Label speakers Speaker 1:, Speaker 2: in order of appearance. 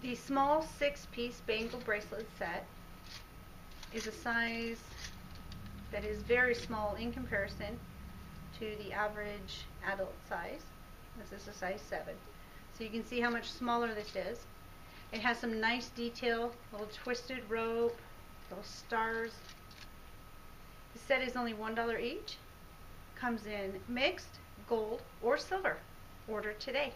Speaker 1: The small six-piece bangle bracelet set is a size that is very small in comparison to the average adult size. This is a size 7. So you can see how much smaller this is. It has some nice detail, little twisted rope, little stars. The set is only $1 each. Comes in mixed, gold, or silver. Order today.